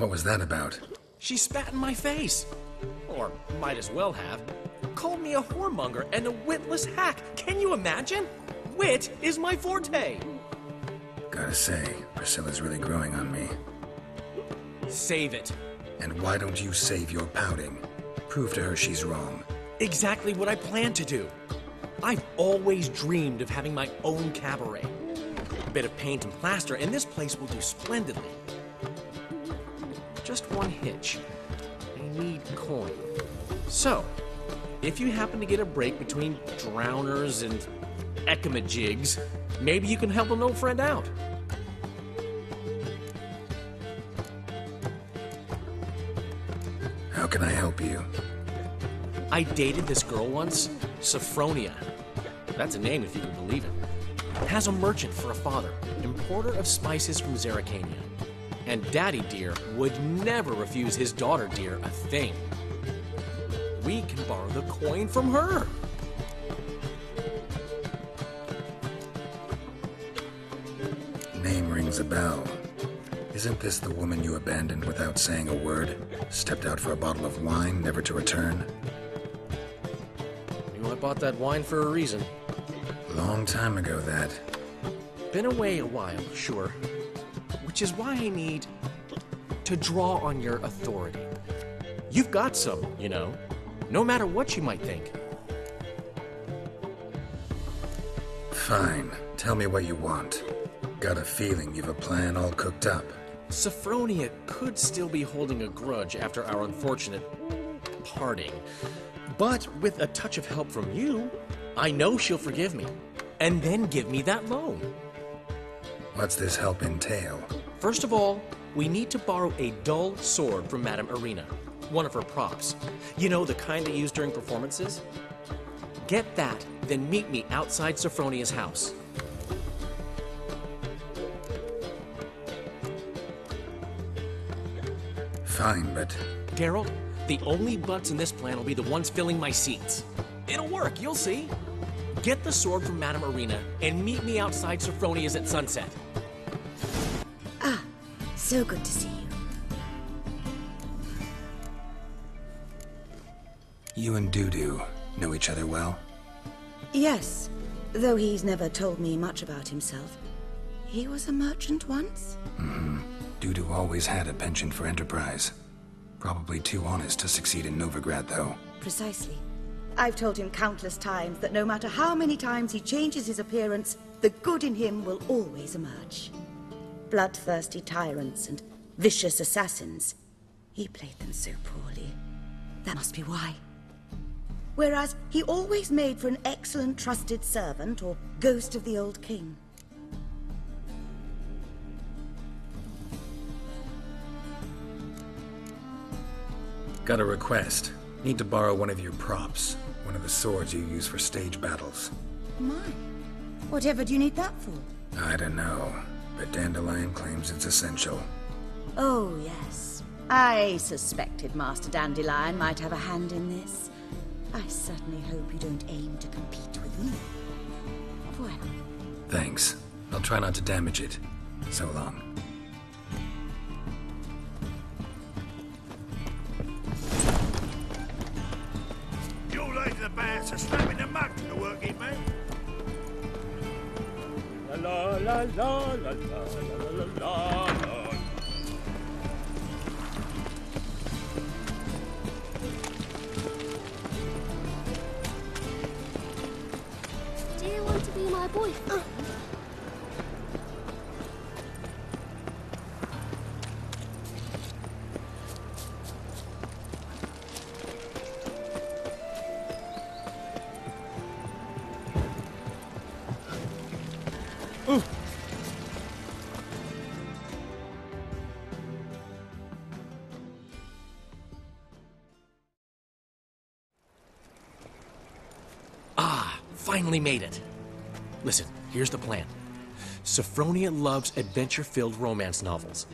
What was that about? She spat in my face. Or might as well have. Called me a whoremonger and a witless hack. Can you imagine? Wit is my forte. Gotta say, Priscilla's really growing on me. Save it. And why don't you save your pouting? Prove to her she's wrong. Exactly what I plan to do. I've always dreamed of having my own cabaret. A bit of paint and plaster, and this place will do splendidly. Just one hitch. I need coin. So, if you happen to get a break between drowners and ekamajigs, maybe you can help an old friend out. How can I help you? I dated this girl once, Sophronia. That's a name if you can believe it. Has a merchant for a father, importer of spices from Zerrikania. And Daddy Dear would never refuse his daughter Dear a thing. We can borrow the coin from her. Name rings a bell. Isn't this the woman you abandoned without saying a word? Stepped out for a bottle of wine, never to return? You know, I bought that wine for a reason. Long time ago, that. Been away a while, sure. Which is why I need to draw on your authority. You've got some, you know, no matter what you might think. Fine. Tell me what you want. Got a feeling you've a plan all cooked up. Sophronia could still be holding a grudge after our unfortunate parting. But with a touch of help from you, I know she'll forgive me. And then give me that loan. What's this help entail? First of all, we need to borrow a dull sword from Madame Irina, one of her props. You know, the kind they use during performances? Get that, then meet me outside Sophronia's house. Fine, but Geralt, the only butts in this plan will be the ones filling my seats. It'll work, you'll see. Get the sword from Madame Irina and meet me outside Sophronia's at sunset. So good to see you. you and Dudu know each other well? Yes, though he's never told me much about himself. He was a merchant once? Mm-hmm. Dudu always had a penchant for enterprise. Probably too honest to succeed in Novigrad, though. Precisely. I've told him countless times that no matter how many times he changes his appearance, the good in him will always emerge. Bloodthirsty tyrants and vicious assassins. He played them so poorly. That must be why. Whereas he always made for an excellent trusted servant or ghost of the old king. Got a request. Need to borrow one of your props. One of the swords you use for stage battles. My. Whatever do you need that for? I don't know, but Dandelion claims it's essential. Oh, yes. I suspected Master Dandelion might have a hand in this. I certainly hope you don't aim to compete with me. Well, Thanks. I'll try not to damage it. So long. la la la la la la la. Do you want to be my boyfriend? Finally made it. Listen, here's the plan. Sophronia loves adventure filled romance novels.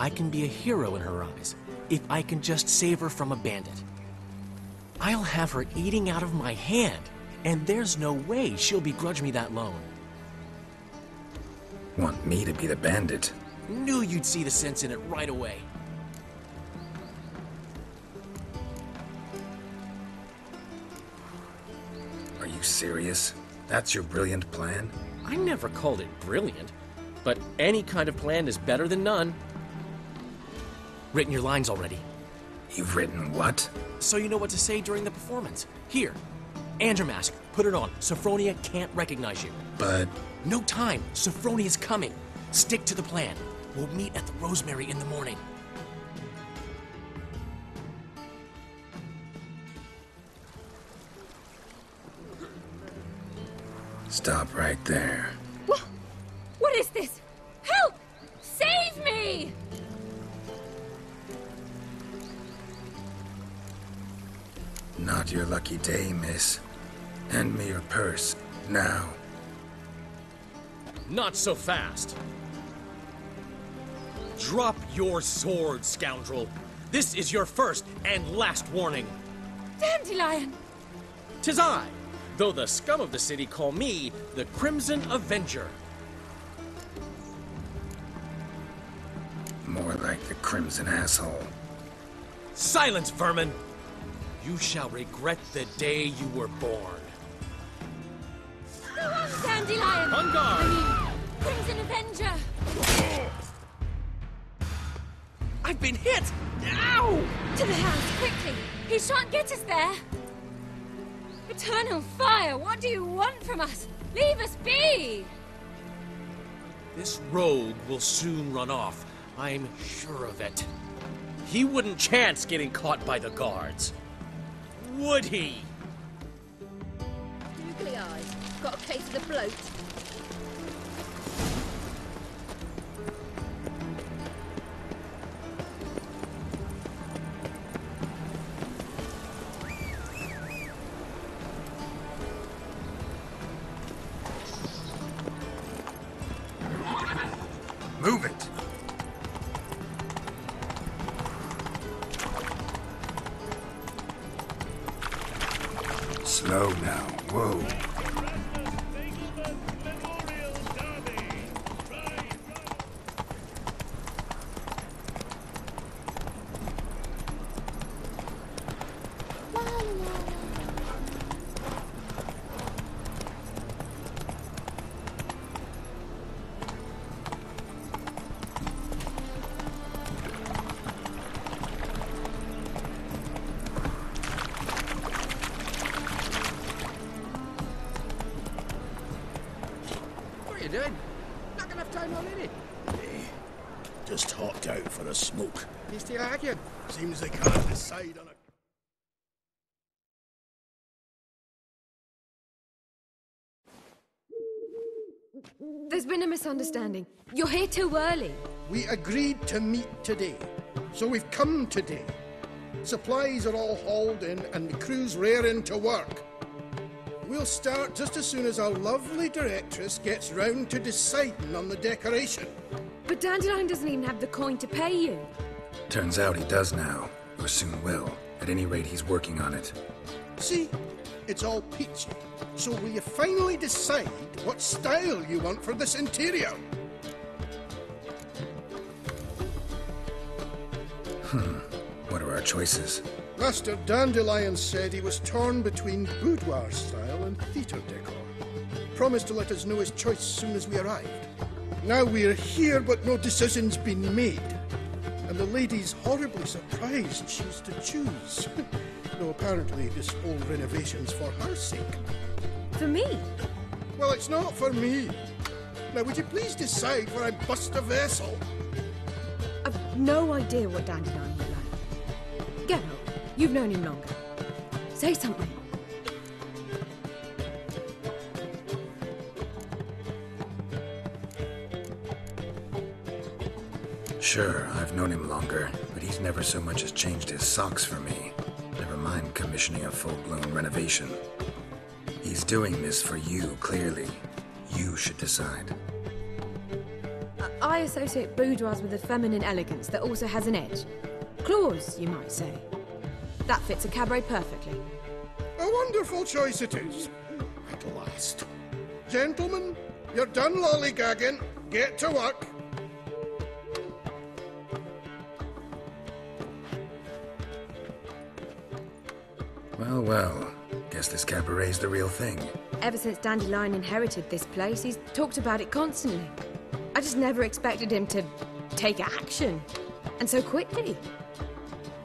I can be a hero in her eyes if I can just save her from a bandit. I'll have her eating out of my hand, and there's no way she'll begrudge me that loan. Want me to be the bandit? Knew you'd see the sense in it right away. Serious? That's your brilliant plan? I never called it brilliant, but any kind of plan is better than none. Written your lines already, You've written what? so you know what to say during the performance. Here, Andromask, put it on. Sophronia can't recognize you. But No time. Sophronia's coming. Stick to the plan. We'll meet at the Rosemary in the morning. Stop right there. What? What is this? Help! Save me! Not your lucky day, miss. Hand me your purse, now. Not so fast. Drop your sword, scoundrel. This is your first and last warning. Dandelion! Tis I, though the scum of the city call me the Crimson Avenger. More like the crimson asshole. Silence, vermin! You shall regret the day you were born. Dandelion! On guard! I mean, Crimson Avenger! I've been hit! Ow! To the house, quickly! He shan't get us there! Eternal fire, what do you want from us? Leave us be! This rogue will soon run off. I'm sure of it. He wouldn't chance getting caught by the guards. Would he? Googly eyes. Got a case of the bloat. Just hopped out for a smoke. You still arguing? Seems they can't decide on a There's been a misunderstanding. You're here too early. We agreed to meet today, so we've come today. Supplies are all hauled in and the crew's raring to work. We'll start just as soon as our lovely directress gets round to deciding on the decoration. But Dandelion doesn't even have the coin to pay you. Turns out he does now, or soon will. At any rate, he's working on it. See, it's all peachy. So will you finally decide what style you want for this interior? Hmm. What are our choices? Master Dandelion said he was torn between boudoir style and theatre decor. Promised to let us know his choice soon as we arrived. Now we're here, but no decision's been made. And the lady's horribly surprised she's to choose. Though apparently this whole renovation's for her sake. For me? Well, it's not for me. Now, would you please decide where I bust a vessel? I've no idea what Dandelion would like. Get out. You've known him longer. Say something. Sure, I've known him longer, but he's never so much as changed his socks for me. Never mind commissioning a full-blown renovation. He's doing this for you, clearly. You should decide. I associate boudoirs with a feminine elegance that also has an edge. Claws, you might say. That fits a cabaret perfectly. A wonderful choice it is. At last. Gentlemen, you're done lollygagging. Get to work. Well. Guess this cabaret's the real thing. Ever since Dandelion inherited this place, he's talked about it constantly. I just never expected him to take action. And so quickly.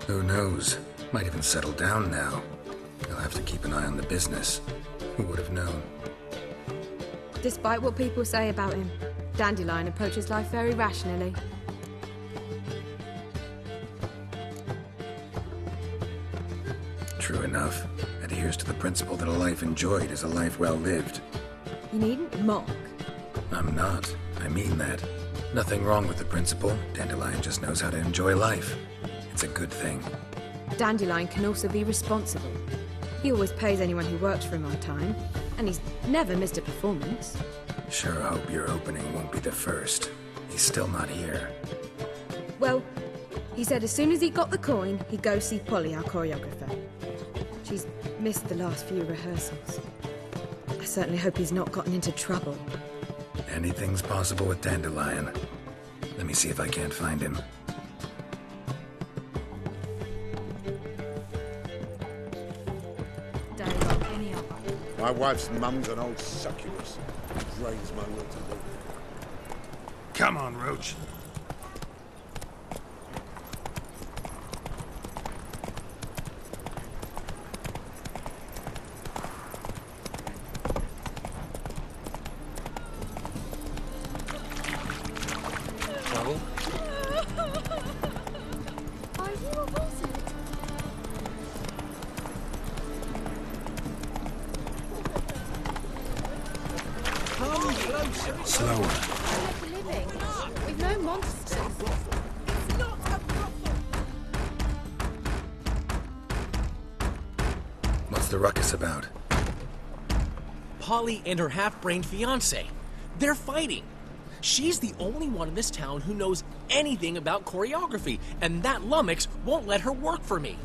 Who knows? Might even settle down now. I'll have to keep an eye on the business. Who would have known? Despite what people say about him, Dandelion approaches life very rationally. True enough. Adheres to the principle that a life enjoyed is a life well lived. You needn't mock. I'm not. I mean that. Nothing wrong with the principle. Dandelion just knows how to enjoy life. It's a good thing. Dandelion can also be responsible. He always pays anyone who works for him on time, and he's never missed a performance. Sure hope your opening won't be the first. He's still not here. Well, he said as soon as he got the coin, he'd go see Polly, our choreographer. She's missed the last few rehearsals. I certainly hope he's not gotten into trouble. Anything's possible with Dandelion. Let me see if I can't find him. My wife's mum's an old succubus. Drains my will to live. Come on, Roach. The ruckus about? Polly and her half brained fiance. They're fighting. She's the only one in this town who knows anything about choreography, and that lummox won't let her work for me.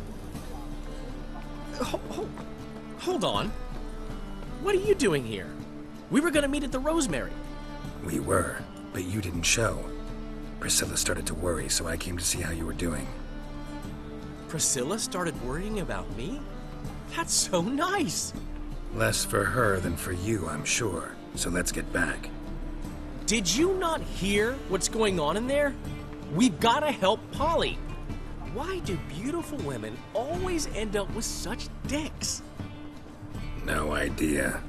Ho- ho- hold on. What are you doing here? We were gonna meet at the Rosemary. We were, but you didn't show. Priscilla started to worry, so I came to see how you were doing. Priscilla started worrying about me? That's so nice. Less for her than for you, I'm sure. So let's get back. Did you not hear what's going on in there? We've gotta help Polly. Why do beautiful women always end up with such dicks? No idea.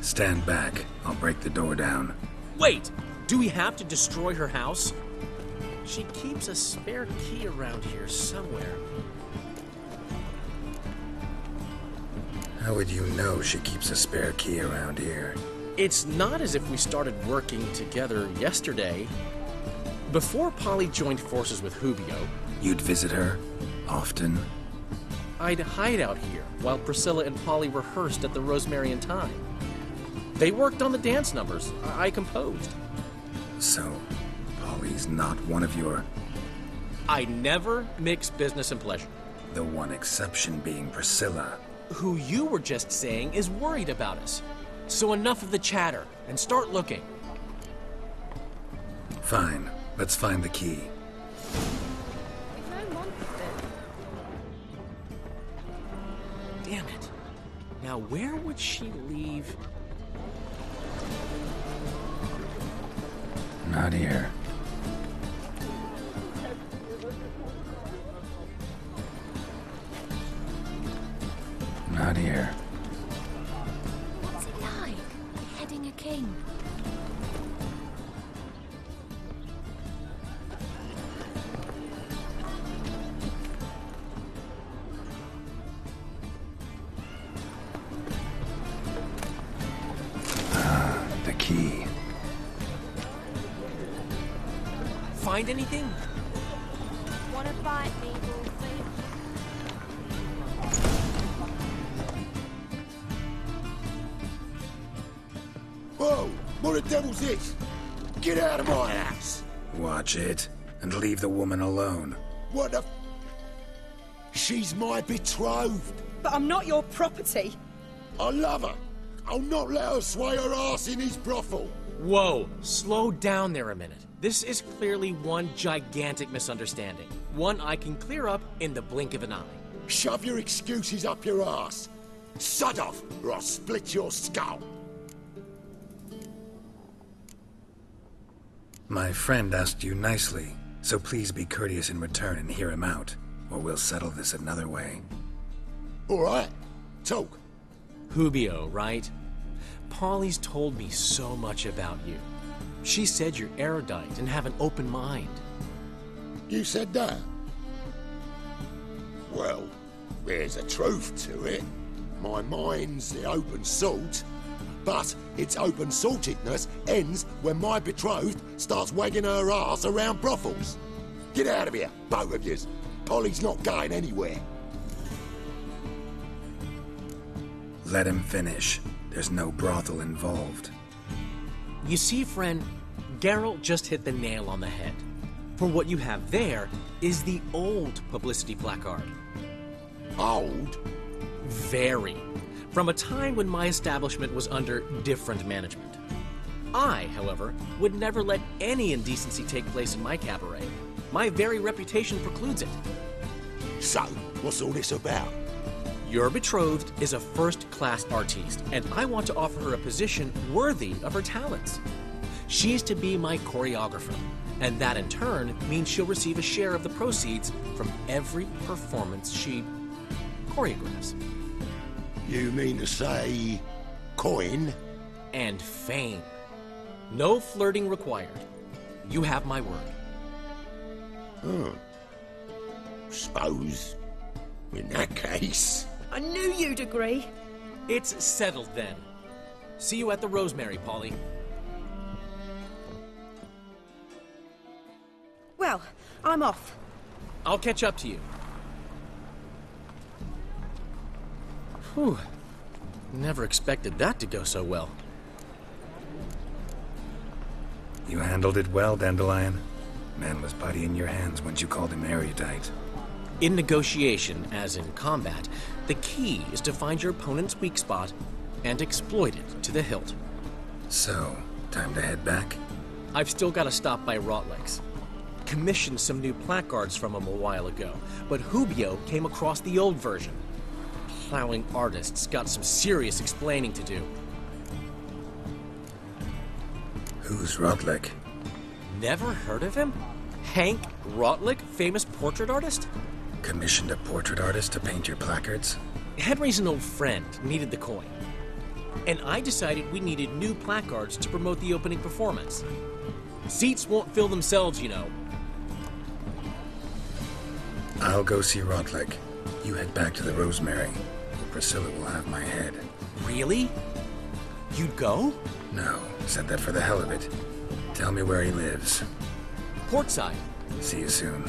Stand back. I'll break the door down. Wait, do we have to destroy her house? She keeps a spare key around here somewhere. How would you know she keeps a spare key around here? It's not as if we started working together yesterday. Before Polly joined forces with Hubio, You'd visit her? Often? I'd hide out here while Priscilla and Polly rehearsed at the Rosemary and Thyme. They worked on the dance numbers I I composed. So, Polly's not one of your. I never mix business and pleasure. The one exception being Priscilla. Who you were just saying is worried about us. So enough of the chatter and start looking. Fine. Let's find the key. We've no monsters. Damn it. Now, where would she leave? Not here. Not here. What's it like, beheading a king? Ah, the key. Find anything? What the devil's this? Get out of my house! Watch it. And leave the woman alone. What the f- She's my betrothed. But I'm not your property. I love her. I'll not let her sway her ass in his brothel. Whoa, slow down there a minute. This is clearly one gigantic misunderstanding. One I can clear up in the blink of an eye. Shove your excuses up your ass. Shut off, or I'll split your skull. My friend asked you nicely, so please be courteous in return and hear him out, or we'll settle this another way. All right, talk. Hubio, right? Polly's told me so much about you. She said you're erudite and have an open mind. You said that? Well, there's a truth to it. My mind's the open salt, but its open saltedness ends when my betrothed starts wagging her ass around brothels. Get out of here, both of yous. Polly's not going anywhere. Let him finish. There's no brothel involved. You see, friend, Geralt just hit the nail on the head. For what you have there is the old publicity placard. Old? Very. From a time when my establishment was under different management. I, however, would never let any indecency take place in my cabaret. My very reputation precludes it. So, what's all this about? Your betrothed is a first class artiste, and I want to offer her a position worthy of her talents. She's to be my choreographer, and that in turn means she'll receive a share of the proceeds from every performance she choreographs. You mean to say. coin? And fame. No flirting required. You have my word. Huh. Suppose. In that case. I knew you'd agree. It's settled then. See you at the Rosemary, Polly. Well, I'm off. I'll catch up to you. Whew. Never expected that to go so well. You handled it well, Dandelion. Man was putty in your hands once you called him erudite. In negotiation, as in combat, the key is to find your opponent's weak spot and exploit it to the hilt. So, time to head back? I've still got to stop by Rotlegs. Commissioned some new placards from him a while ago, but Hubio came across the old version. Plowing artists got some serious explaining to do. Who's Rotlick? Never heard of him? Hank Rotlick, famous portrait artist? Commissioned a portrait artist to paint your placards? Henry's an old friend, needed the coin. And I decided we needed new placards to promote the opening performance. Seats won't fill themselves, you know. I'll go see Rotlick. You head back to the Rosemary. Priscilla will have my head. Really? You'd go? No, said that for the hell of it. Tell me where he lives. Portside. See you soon.